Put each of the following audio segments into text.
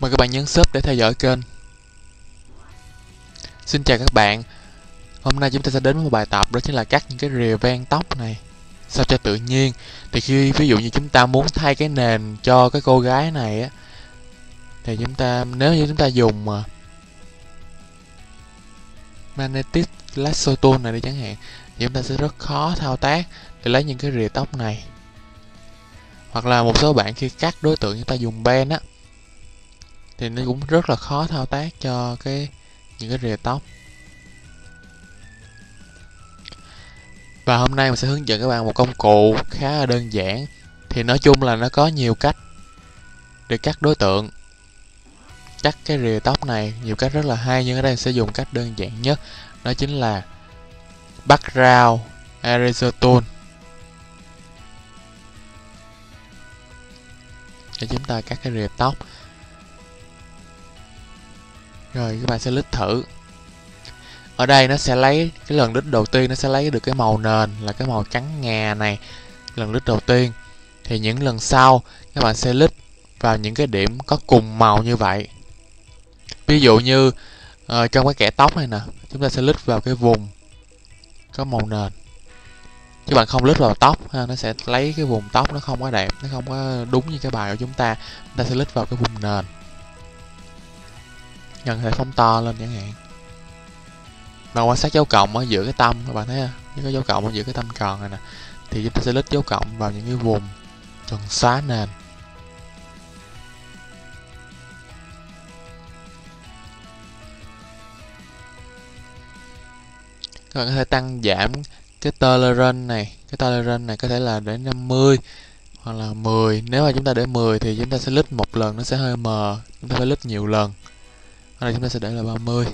Mời các bạn nhấn sub để theo dõi kênh. Xin chào các bạn. Hôm nay chúng ta sẽ đến với một bài tập, đó chính là cắt những cái rìa ven tóc này sao cho tự nhiên. Thì khi, ví dụ như chúng ta muốn thay cái nền cho cái cô gái này á, thì chúng ta, nếu như chúng ta dùng mà magnetic lasso tool này đi chẳng hạn, thì chúng ta sẽ rất khó thao tác để lấy những cái rìa tóc này hoặc là một số bạn khi cắt đối tượng chúng ta dùng pen á thì nó cũng rất là khó thao tác cho cái, những cái rìa tóc và hôm nay mình sẽ hướng dẫn các bạn một công cụ khá là đơn giản. Thì nói chung là nó có nhiều cách để cắt đối tượng. Cắt cái rìa tóc này, nhiều cách rất là hay, nhưng ở đây mình sẽ dùng cách đơn giản nhất. Đó chính là background eraser tool để chúng ta cắt cái rìa tóc rồi các bạn sẽ lít thử. Ở đây nó sẽ lấy cái lần lít đầu tiên nó sẽ lấy được cái màu nền là cái màu trắng ngà này lần lít đầu tiên. Thì những lần sau các bạn sẽ lít vào những cái điểm có cùng màu như vậy. Ví dụ như uh, trong cái kẻ tóc này nè chúng ta sẽ lít vào cái vùng có màu nền. Chứ bạn không lít vào tóc ha, nó sẽ lấy cái vùng tóc nó không có đẹp nó không có đúng như cái bài của chúng ta. Chúng ta sẽ lít vào cái vùng nền nhân thể phóng to lên chẳng hạn. Và quan sát dấu cộng ở giữa cái tâm các bạn thấy không? Cái dấu cộng ở giữa cái tâm tròn này nè, thì chúng ta sẽ lít dấu cộng vào những cái vùng cần xóa nền. Các bạn có thể tăng giảm cái tolerance này. Cái tolerance này có thể là để 50 hoặc là 10 nếu mà chúng ta để 10 thì chúng ta sẽ lít một lần, nó sẽ hơi mờ. Chúng ta phải lít nhiều lần này đây chúng ta sẽ để là 30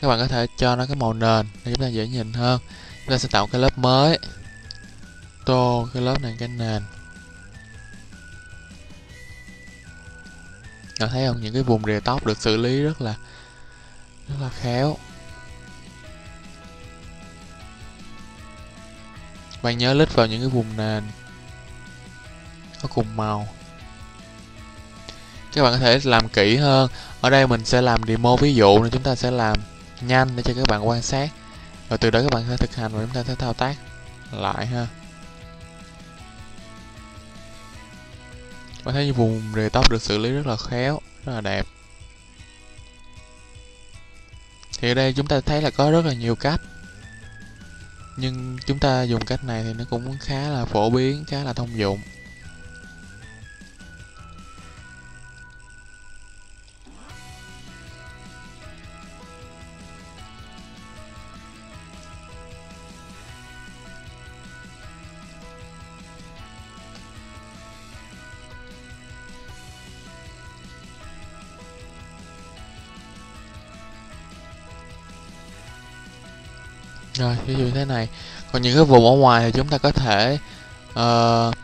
các bạn có thể cho nó cái màu nền để chúng ta dễ nhìn hơn chúng ta sẽ tạo cái lớp mới tô cái lớp này, cái nền Bạn thấy không? Những cái vùng rìa tóc được xử lý rất là rất là khéo. Bạn nhớ lít vào những cái vùng nền có cùng màu. Các bạn có thể làm kỹ hơn. Ở đây mình sẽ làm demo ví dụ nên chúng ta sẽ làm nhanh để cho các bạn quan sát. Rồi từ đó các bạn sẽ thực hành và chúng ta sẽ thao tác lại ha. Bạn thấy như vùng rìa tóc được xử lý rất là khéo, rất là đẹp. Thì ở đây chúng ta thấy là có rất là nhiều cách. Nhưng chúng ta dùng cách này thì nó cũng khá là phổ biến, khá là thông dụng. Rồi ví dụ thế này. Còn những cái vùng ở ngoài thì chúng ta có thể uh,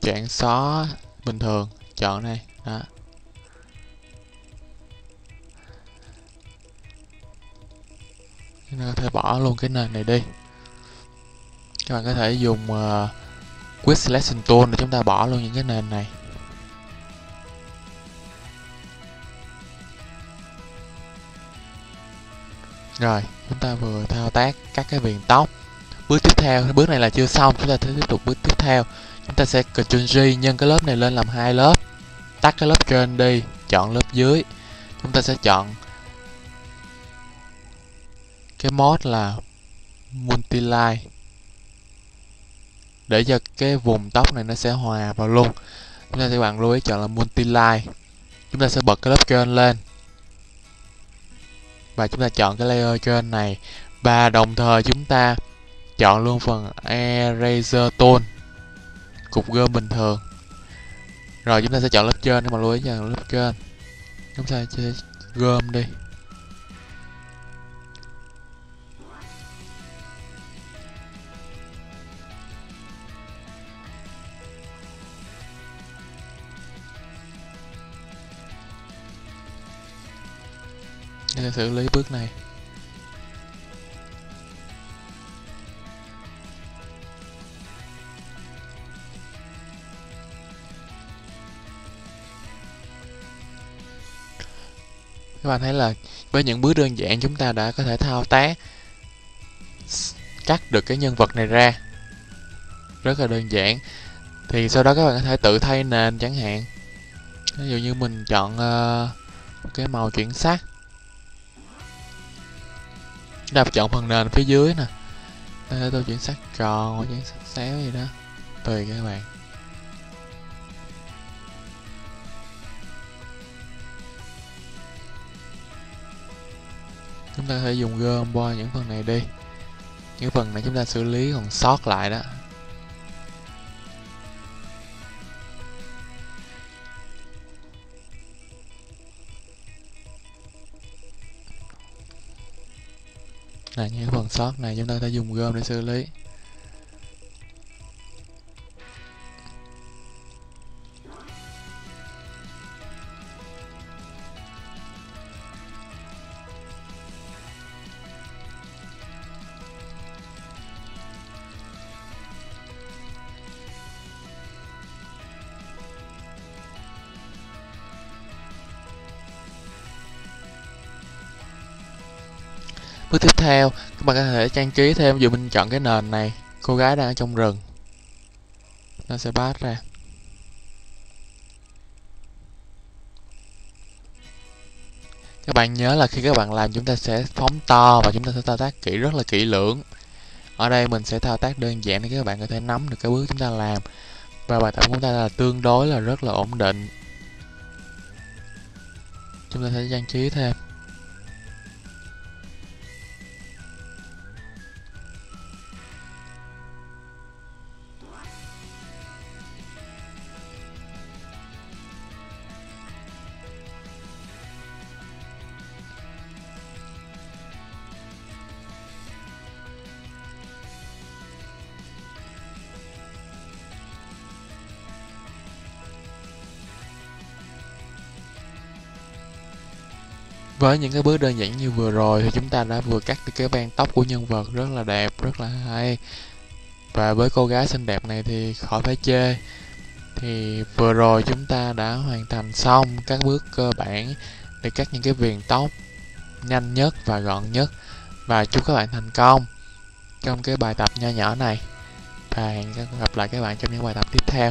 chọn xóa bình thường chọn này đó. Chúng ta có thể bỏ luôn cái nền này đi. Các bạn có thể dùng ờ, uh, quick selection tool để chúng ta bỏ luôn những cái nền này. Rồi, chúng ta vừa thao tác các cái viền tóc. Bước tiếp theo, bước này là chưa xong, chúng ta sẽ tiếp tục bước tiếp theo. Chúng ta sẽ Ctrl G nhân cái lớp này lên làm hai lớp. Tắt cái lớp trên đi, chọn lớp dưới. Chúng ta sẽ chọn cái mod là Multiline để cho cái vùng tóc này nó sẽ hòa vào luôn. Chúng ta sẽ bạn lưu ý chọn là Multiline. Chúng ta sẽ bật cái lớp trên lên và chúng ta chọn cái layer trên này. Và đồng thời chúng ta chọn luôn phần eraser tool cục gom bình thường. Rồi chúng ta sẽ chọn lớp trên mà lưu ý chọn lớp trên. Chúng ta sẽ gom đi. mình sẽ xử lý bước này. Các bạn thấy là với những bước đơn giản chúng ta đã có thể thao tác cắt được cái nhân vật này ra. Rất là đơn giản. Thì sau đó các bạn có thể tự thay nền chẳng hạn. Ví dụ như mình chọn uh, cái màu chuyển sắc đạp chọn phần nền phía dưới nè. Đây tôi chuyển sắc tròn hoặc chuyển sắc xéo gì đó. Tùy các bạn. Chúng ta có thể dùng gom qua những phần này đi. Những phần này chúng ta xử lý còn sót lại đó. Là những phần sót này chúng ta sẽ dùng gom để xử lý. Bước tiếp theo, các bạn có thể trang trí thêm dù mình chọn cái nền này, cô gái đang ở trong rừng. Nó sẽ bát ra. Các bạn nhớ là khi các bạn làm, chúng ta sẽ phóng to và chúng ta sẽ thao tác kỹ, rất là kỹ lưỡng. Ở đây mình sẽ thao tác đơn giản để các bạn có thể nắm được cái bước chúng ta làm. Và bài tập của chúng ta là tương đối là rất là ổn định. Chúng ta sẽ trang trí thêm. Với những cái bước đơn giản như vừa rồi thì chúng ta đã vừa cắt được cái ban tóc của nhân vật rất là đẹp, rất là hay. Và với cô gái xinh đẹp này thì khỏi phải chê. Thì vừa rồi chúng ta đã hoàn thành xong các bước cơ bản để cắt những cái viền tóc nhanh nhất và gọn nhất. Và chúc các bạn thành công trong cái bài tập nho nhỏ này. Và hẹn gặp lại các bạn trong những bài tập tiếp theo.